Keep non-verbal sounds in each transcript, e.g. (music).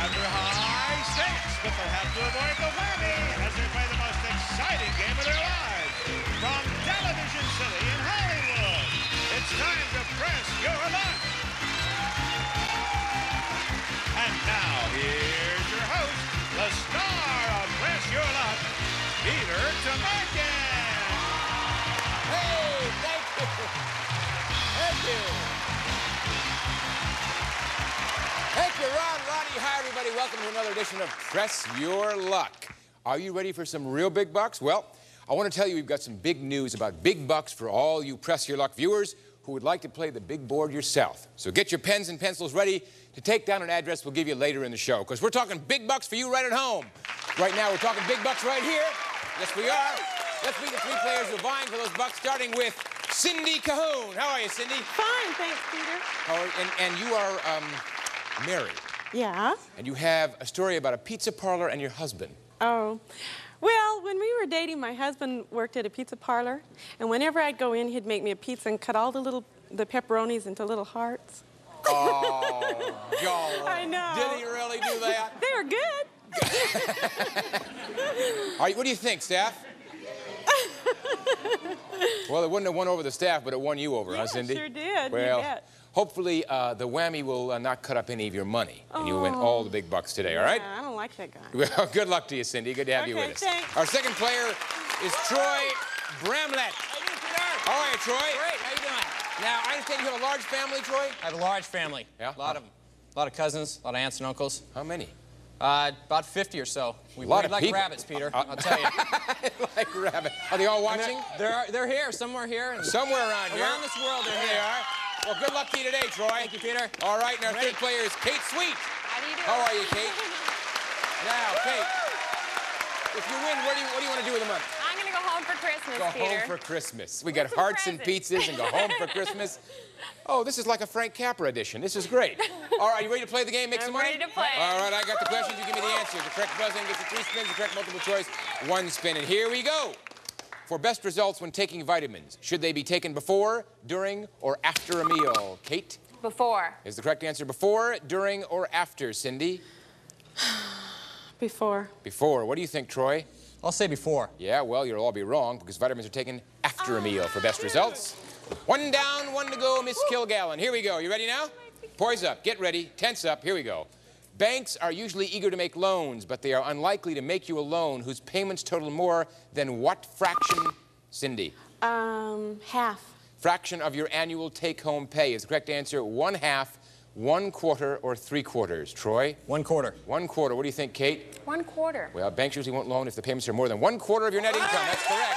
under high stakes, but they'll have to avoid the whammy as they play the most exciting game of their lives. From Television City in Hollywood, it's time to press your luck. And now, here's your host, the star of Press Your Luck, Peter Tomarken. Hey, thank you. Thank you. Welcome to another edition of Press Your Luck. Are you ready for some real big bucks? Well, I want to tell you we've got some big news about big bucks for all you Press Your Luck viewers who would like to play the big board yourself. So get your pens and pencils ready to take down an address we'll give you later in the show because we're talking big bucks for you right at home. Right now, we're talking big bucks right here. Yes, we are. Let's meet the three players who are vying for those bucks, starting with Cindy Cahoon. How are you, Cindy? Fine, thanks, Peter. How are, and, and you are um, married, Yeah? and you have a story about a pizza parlor and your husband. Oh. Well, when we were dating, my husband worked at a pizza parlor, and whenever I'd go in, he'd make me a pizza and cut all the little the pepperonis into little hearts. Oh. (laughs) I know. Did he really do that? (laughs) They were good. (laughs) All right, what do you think, staff? well, it wouldn't have won over the staff, but it won you over, Yeah, huh, Cindy? sure did, Well. Hopefully uh, the whammy will uh, not cut up any of your money, and you'll win all the big bucks today, all right? Yeah, I don't like that guy. Well, (laughs) good luck to you, Cindy. Good to have you Okay, with us. thanks. Our second player is Troy Bramlett. How you doing, Peter? How are you, Troy? Great. How you doing? Now, I understand you have a large family, Troy? I have a large family. Yeah? A lot of them. A lot of cousins, a lot of aunts and uncles. How many? Uh, about 50 or so. We lot breed of like people. rabbits, Peter. Uh, I'll tell you. (laughs) like rabbits. Are they all watching? They're, they're, they're here, somewhere here. Somewhere around here. Around this world, they're There they are. Well, good luck to you today, Troy. Thank you, Peter. All right, and our Ready. third player is Kate Sweet. How do you do? How are you, Kate? (laughs) Now, Kate, if you win, what do you, what do you want to do with the money? I'm gonna go home for Christmas, Go Peter. home for Christmas. We got hearts and pizzas and go home for Christmas. (laughs) Oh, this is like a Frank Capra edition. This is great. All right, you ready to play the game, make I'm some money? ready to play. All right, I got the questions. You give me the answers. The correct buzzing gets you three spins. The correct multiple choice, one spin. And here we go. For best results when taking vitamins, should they be taken before, during, or after a meal? Kate? Before. Is the correct answer before, during, or after? Cindy? (sighs) Before. Before. What do you think, Troy? I'll say before. Yeah, well, you'll all be wrong because vitamins are taken after a meal for best ah, results. One down, one to go, Miss Kilgallen. Here we go. You ready now? Poise up, get ready, tense up. Here we go. Banks are usually eager to make loans, but they are unlikely to make you a loan whose payments total more than what fraction, Cindy? Um, half. Fraction of your annual take-home pay is the correct answer. One half, one quarter, or three quarters. Troy? One quarter. One quarter. What do you think, Kate? One quarter. Well, banks usually won't loan if the payments are more than one quarter of your net income. That's correct.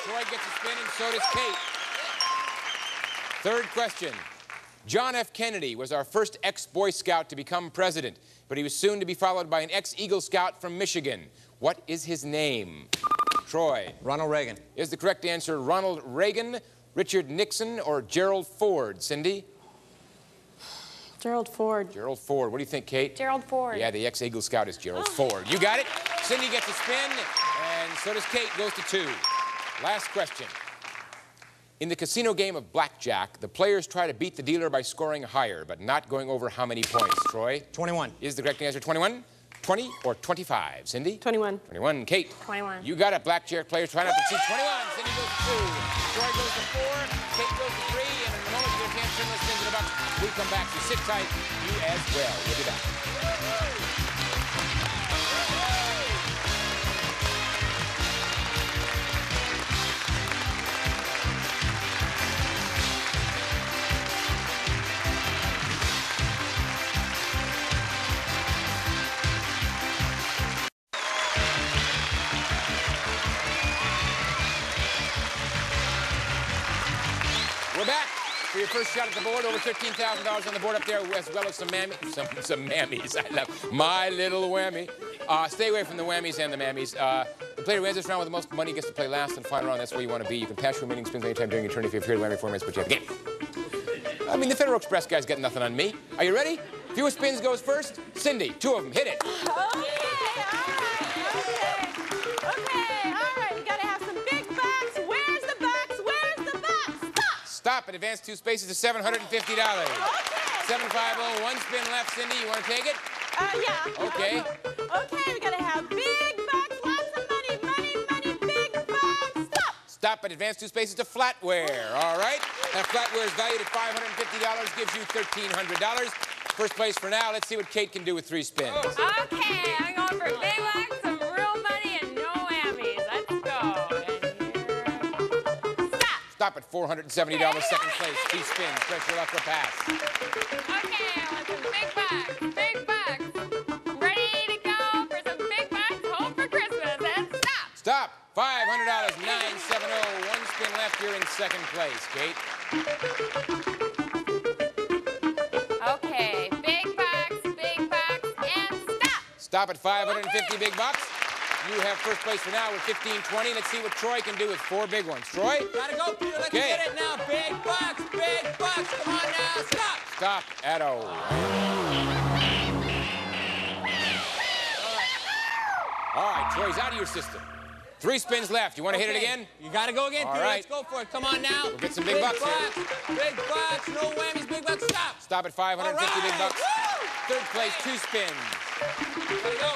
Troy gets a spin, and so does Kate. Third question. John F. Kennedy was our first ex-Boy Scout to become president, but he was soon to be followed by an ex-Eagle Scout from Michigan. What is his name? Troy. Ronald Reagan. Is the correct answer Ronald Reagan, Richard Nixon, or Gerald Ford? Cindy? Gerald Ford. Gerald Ford. What do you think, Kate? Gerald Ford. Yeah, the ex-Eagle Scout is Gerald oh. Ford. You got it? Cindy gets a spin, and so does Kate, goes to two. Last question. In the casino game of blackjack, the players try to beat the dealer by scoring higher, but not going over how many points? Troy? 21. Is the correct answer 21, 20, or 25? Cindy? 21. 21. Kate? 21. You got it. Blackjack players trying not to exceed 21. Cindy goes to two. Troy goes to four. Kate goes to three. And in a moment, you're going to turn those spins in the box. We come back. So sit tight. You as well. We'll be back. For your first shot at the board. Over $15,000 on the board up there, as well as some mammies. Some, some mammies. (laughs) I love my little whammy. Uh, stay away from the whammies and the mammies. Uh, the player who wins this round with the most money gets to play last and final round. That's where you want to be. You can pass your remaining spins anytime during your turn if you've heard whammy four minutes, but you have the game. I mean, the Federal Express guy's got nothing on me. Are you ready? Fewest spins goes first. Cindy, two of them. Hit it. Stop! And advance two spaces to $750. Okay, 750, one spin left. Cindy, you want to take it? Uh, yeah. Okay. Okay, we gotta have big bucks, lots of money, money, money, big bucks. Stop. Stop and advance two spaces to flatware. All right. That flatware is valued at $550, gives you $1,300. First place for now. Let's see what Kate can do with three spins. Okay, I'm going for big bucks, Stop. At $470, (laughs) second place. Two spins. Press your luck for pass. Okay, I want some big bucks, big bucks. Ready to go for some big bucks home for Christmas. And stop. Stop. $500, 970. One spin left. You're in second place, Kate. Okay, big bucks, big bucks, and stop. Stop at 550 big bucks. You have first place for now with 1520. Let's see what Troy can do with four big ones. Troy, Gotta go, Peter. Let's Okay. get it now. Big bucks, big bucks. Come on now. Stop. stop at O. All right, Troy's out of your system. Three spins left. You want to hit it again? You gotta go again, All Peter. right. Let's go for it. Come on now. We'll get some big bucks here. Big bucks. No whammies. Big bucks. Stop. Stop at 550 big All right. bucks. Woo! Third place, two spins. Go.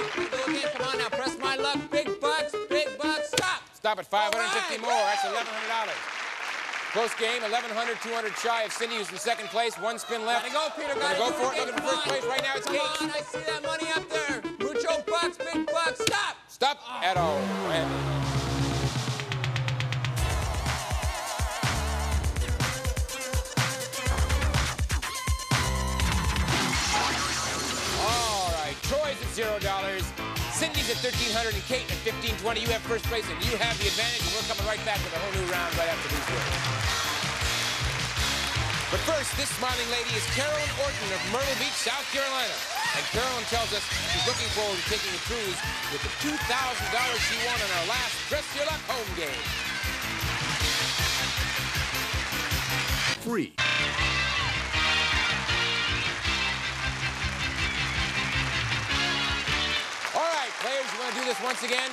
Again. Come on now. Press my luck. Big bucks. Big bucks. Stop. Stop at 550 All right. more. That's $1,100. Close game, 1,100, 200 shy of Cindy, who's in second place. One spin left. Gotta go, Peter. Gotta Gotta go for it. Looking for first place. Right now, it's Come Kate. on. I see that money up there. Mucho bucks. Big bucks. Stop. Stop at O. Whammy. All oh, At thirteen hundred, and Kate at fifteen twenty. You have first place, and you have the advantage. And we're coming right back with a whole new round right after these words. But first, this smiling lady is Carolyn Orton of Myrtle Beach, South Carolina. And Carolyn tells us she's looking forward to taking a cruise with the $2,000 she won in our last Press Your Luck home game. Free. This once again?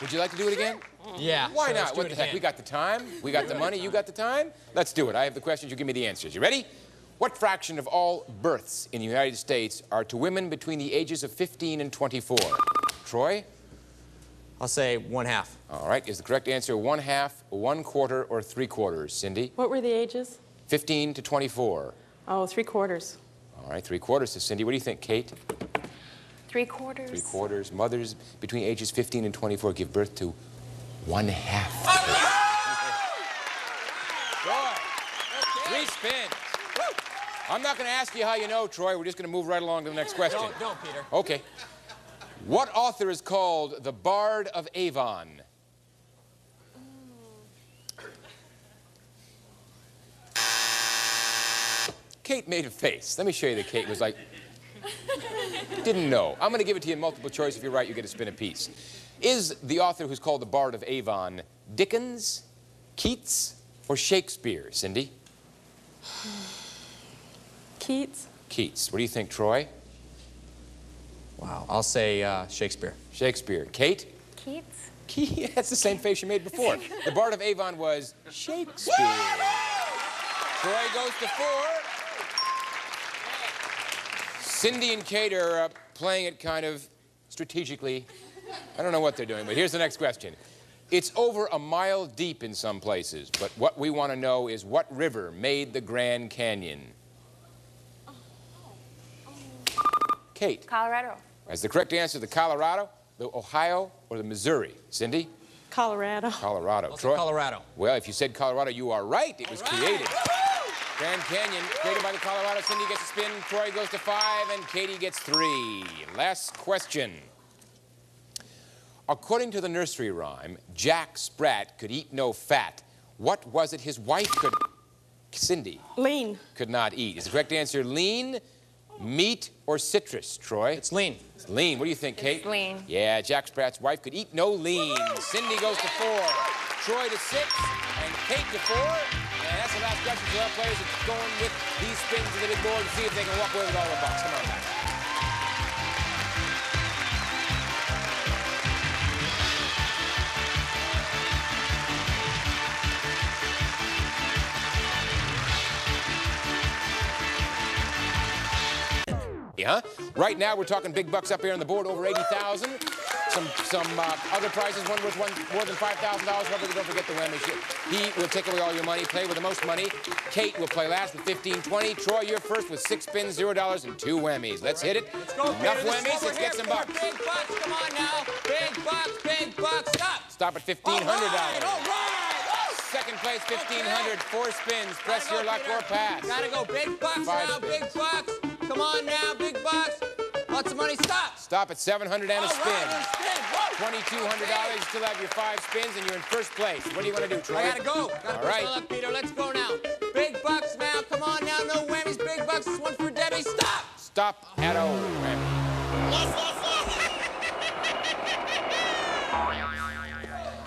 Would you like to do it again? Yeah. Why sure, let's not? What the heck? again. We got the time. We got the money. You got the time. Let's do it. I have the questions. You give me the answers. You ready? What fraction of all births in the United States are to women between the ages of 15 and 24? Troy? I'll say one half. All right. Is the correct answer one half, one quarter, or three quarters? Cindy? What were the ages? 15 to 24. Oh, three quarters. All right, three quarters to Cindy. What do you think, Kate? Three quarters. Three quarters. Mothers between ages 15 and 24 give birth to one half. Troy, three spins. I'm not going to ask you how you know, Troy. We're just going to move right along to the next question. Don't, don't, Peter. Okay. What author is called the Bard of Avon? Mm. Kate made a face. Let me show you that Kate was like, (laughs) didn't know. I'm going to give it to you in multiple choice. If you're right, you get a spin apiece. Is the author who's called the Bard of Avon Dickens, Keats, or Shakespeare, Cindy? (sighs) Keats? Keats. What do you think, Troy? Wow. I'll say uh, Shakespeare. Shakespeare. Kate? Keats. Keats. (laughs) That's the same face you made before. The Bard of Avon was Shakespeare. Troy goes to four. Cindy and Kate are uh, playing it kind of strategically. I don't know what they're doing, but here's the next question. It's over a mile deep in some places, but what we want to know is what river made the Grand Canyon? Kate, Colorado. as the correct answer, the Colorado, the Ohio, or the Missouri? Cindy? Colorado. Colorado. I'll Troy? Colorado. Well, if you said Colorado, you are right. It was All right. created. Grand Canyon, created by the Colorado. Cindy gets a spin. Troy goes to five, and Katie gets three. Last question. According to the nursery rhyme, Jack Sprat could eat no fat. What was it his wife could, Cindy, Lean. could not eat? Is the correct answer lean, meat, or citrus? Troy? It's lean. It's lean. What do you think, Kate? It's lean. Yeah, Jack Sprat's wife could eat no lean. Cindy goes to four, Troy to six, and Kate to four. And that's the last question for our players. It's going with these spins to the big board to see if they can walk away with all the bucks. Come on back. huh? Right now, we're talking big bucks up here on the board, over 80,000. Some some uh, other prizes, one worth one, more than $5,000. Remember, don't forget the whammies. He will take away all your money, play with the most money. Kate will play last with 15, 20. Troy, you're first with six spins, $0 and two whammies. Let's hit it. Let's go, Enough Peter. Whammies, let's get some bucks. Big bucks, come on now. Big bucks, big bucks, stop. Stop at $1,500. All right, all right. Second place, 1500 Four spins. Press Gotta your luck Peter. or pass. Gotta go. Big bucks Five now, spins. big bucks. Come on now, big bucks. Lots of money, stop. Stop at 700 and a spin. right, spin. $2,200. You still have your five spins, and you're in first place. What do you want to do, Troy? I gotta go. Gotta All right. my Peter. Let's go now. Big bucks now. Come on now. No whammies. Big bucks. This one for Debbie. Stop. Stop at O. Whammy.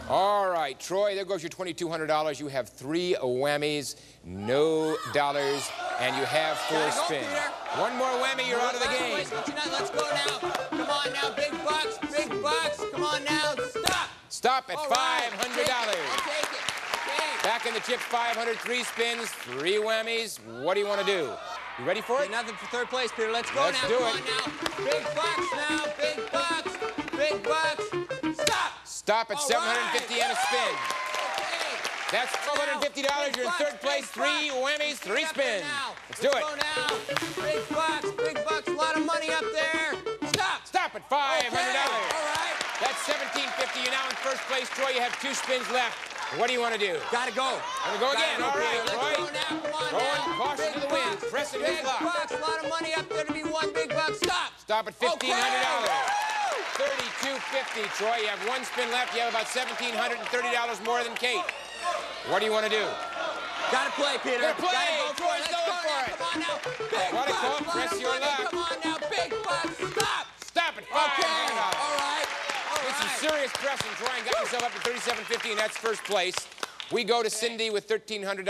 All right, Troy, there goes your $2,200. You have three whammies, no dollars, and you have four Gotta go, spins. Peter. One more whammy, you're out of the game. place, but you're not. Let's go now. Come on now. Big bucks. Big bucks. Come on now. Stop. Stop at right. $500. Take it. I'll take it. Back in the chip, 500, three spins, three whammies. What do you want to do? You ready for it? Nothing for third place, Peter. Let's go Let's now. do Come it. on now. Big bucks now. Big bucks. Big bucks. Stop. Stop at All 750 right. and a spin. That's $1,250. You're in third place, three whammies, three spins. Let's do it. go now. Big bucks. Big bucks. A lot of money up there. Stop. Stop at $500. Okay. All right. That's 1,750. You're now in first place, Troy. You have two spins left. What do you want to do? Gotta go. Gonna go again. Gotta All right. Let's go now. Come on Going now. caution Big to the wind. bucks. Pressing his Big luck. bucks. A lot of money up there to be one big buck. Stop. Stop at $1,500. Okay. 3250 Troy. You have one spin left. You have about $1,730 more than Kate. What do you want to do? Gotta play, Peter. Gotta play. Gotta go for Troy's it. Let's going go for it. Come on now. Big What a bucks. call. lot of Press your money. luck. Come on now. Big bucks. Stop. Stop it. $500. Okay. All right. All Did some right. serious pressing. Troy and got yourself up to 3750 and that's first place. We go to Cindy with $1,300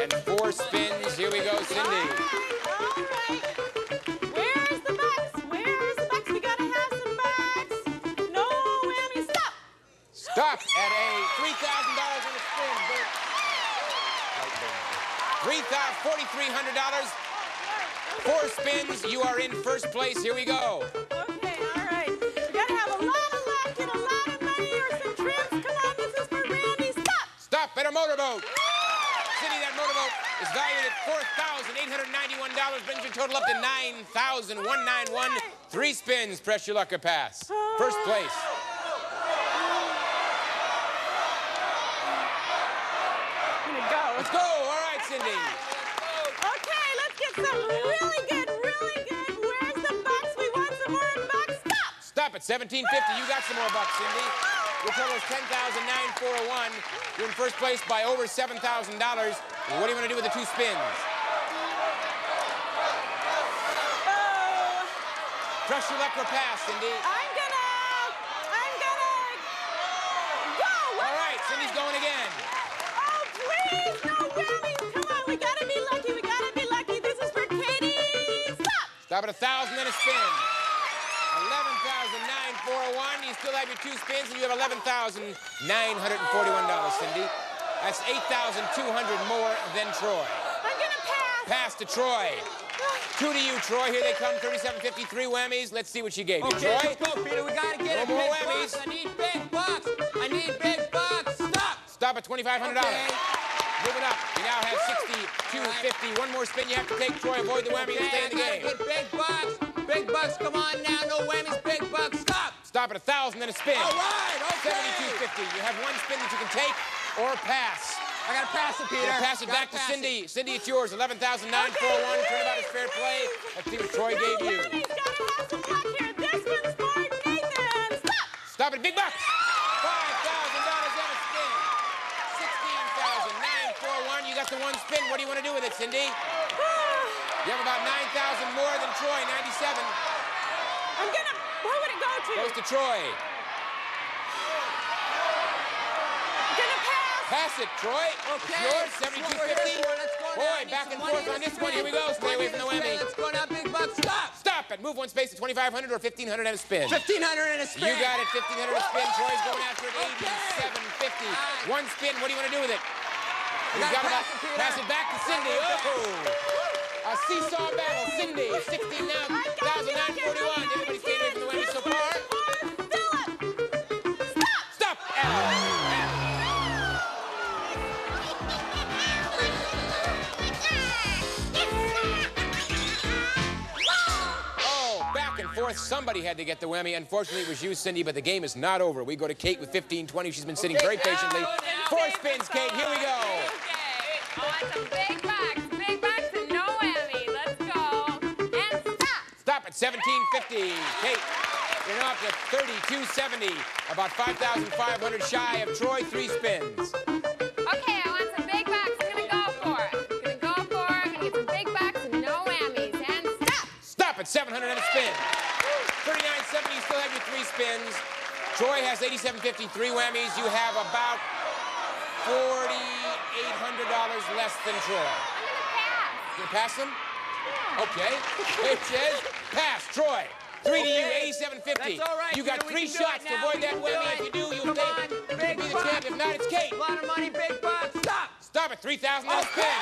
and four spins. Here we go, Cindy. All right. Where's Three thousand forty-three hundred dollars. Four spins. You are in first place. Here we go. Okay, all right. We gotta have a lot of luck and a lot of money or some trips. Come on, this is for Randy. Stop. Stop at a motorboat. Cindy, that motorboat is valued at four thousand eight hundred ninety-one dollars. Brings your total up to nine thousand one nine one. Three spins. Press your luck or pass. First place. I'm gonna go. Let's go. All right, Cindy. Okay, let's get some really good, really good. Where's the bucks? We want some more bucks. Stop. Stop at 1750. You got some more bucks, Cindy. Your total is 10,9401. You're in first place by over $7,000. What do you want to do with the two spins? Oh, Press your luck or pass, Cindy. I'm Stop. Stop at a thousand and a spin. 11,941. You still have your two spins, and you have eleven thousand nine hundred and forty-one dollars, Cindy. That's eight thousand two hundred more than Troy. I'm gonna pass. Pass to Troy. Two to you, Troy. Here they come. Thirty-seven fifty-three whammies. Let's see what she gave you, Okay, Troy. let's go, Peter. We gotta get No it. more whammies. bucks. I need big bucks. I need big bucks. Stop. Stop at twenty-five hundred dollars. Okay. Moving up. You now have sixty-two fifty. One more spin you have to take, Troy. Avoid the whammy and Okay, stay in the game. get big bucks. Big bucks. Come on now. No whammies. Big bucks. Stop. Stop at a thousand and a spin. All right. Okay. Seventy-two fifty. You have one spin that you can take or pass. I gotta pass it, Peter. We'll pass it back to pass Cindy. Cindy, it's yours. 11,941. Turnabout is fair play. Let's see what Troy gave you. Gotta have some luck here. This one's for Nathan. Stop. Stop it. Big bucks. $5,000 and a spin. 16,941. You got the one spin. What do you want to do with it, Cindy? You have about 9,000 more than Troy. 97. I'm gonna. Where would it go to? Goes to Troy. I'm gonna pass. Pass it, Troy. Okay. It's yours. That's what we're here 7250. Let's go. Boy, back and forth on the this one. Here we go. Stay away from the Money in whammy. spin. Let's go now. Big bucks. Stop. Stop it. Move one space to 2,500 or 1,500 and a spin. 1500 and a spin. You got it, 1,500 a spin. Troy's going after it, Okay. 87.50. Alright. One spin, what do you want to do with it? About, pass it, pass it back to Cindy. Oh! A seesaw battle. Cindy, 16 now, 1,941. Everybody staying away from the way so far? Somebody had to get the whammy. Unfortunately, it was you, Cindy, but the game is not over. We go to Kate with 1520. She's been sitting very patiently. Four spins, Kate. Here we go. Okay. I want some big bucks. Big bucks and no whammy. Let's go. And stop. Stop at 1750. Kate, you're now up to 3270. About 5,500 shy of Troy. Three spins. Okay, I want some big bucks. I'm gonna go for it. I'm Gonna go for it. I'm Gonna get some big bucks and no whammies. And stop. Stop at 700 and a spin. 3970, you still have your three spins. Troy has 8750, three whammies. You have about $4,800 less than Troy. I'm gonna pass. gonna pass them? Okay. It says pass. Troy. Three to you, 8750. That's all right, You got Peter, three shots to avoid that whammy. If you do, you'll Come take on, you big be the champ. If not, it's Kate. A lot of money, big bucks. Stop. Stop at 3,000 and a spin.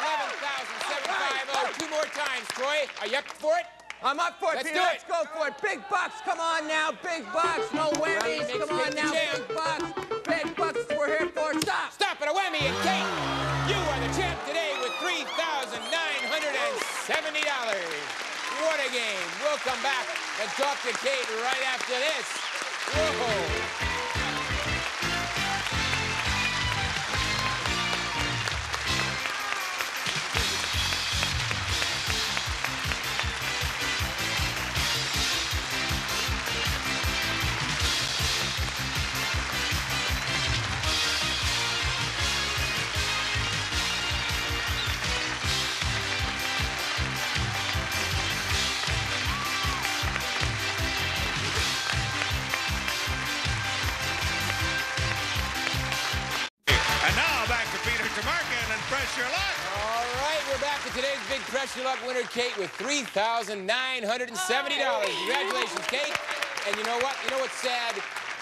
11,750. Two more times, Troy. Are you up for it? I'm up for it, Let's Peter. Let's go for it. Big bucks. Come on now. Big bucks. No whammies. Come on now. Big bucks. Big bucks. We're here for. Stop. Stop at a whammy and Kate. You are the champ today with $3,970. What a game. We'll come back and talk to Kate right after this. Whoa. Kate, with $3,970. Congratulations, Kate. And you know what? You know what's sad?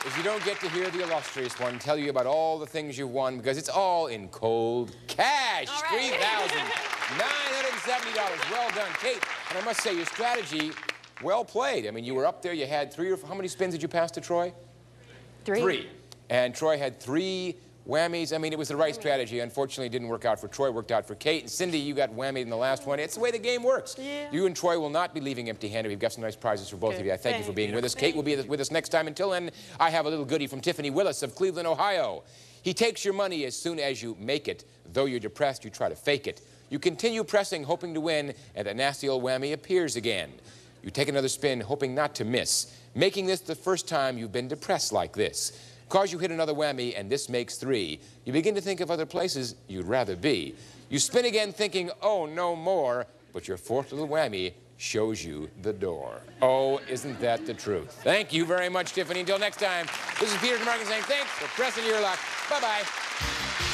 Is you don't get to hear the illustrious one tell you about all the things you've won because it's all in cold cash. All right. $3,970. Well done, Kate. And I must say, your strategy, well played. I mean, you were up there, you had three or how many spins did you pass to Troy? Three. Three. And Troy had three whammies. I mean, it was the right strategy. Unfortunately, it didn't work out for Troy. Worked out for Kate. And Cindy, you got whammied in the last one. It's the way the game works. Yeah. You and Troy will not be leaving empty-handed. We've got some nice prizes for both Good. of you. I thank you for being you. with us. Kate will be with us next time. Until then, I have a little goodie from Tiffany Willis of Cleveland, Ohio. He takes your money as soon as you make it. Though you're depressed, you try to fake it. You continue pressing, hoping to win, and that nasty old whammy appears again. You take another spin, hoping not to miss, making this the first time you've been depressed like this. Cause you hit another whammy, and this makes three. You begin to think of other places you'd rather be. You spin again, thinking, oh, no more, but your fourth little whammy shows you the door. Oh, isn't that the truth? Thank you very much, Tiffany. Until next time, this is Peter Tomarken saying thanks for pressing your luck. Bye bye.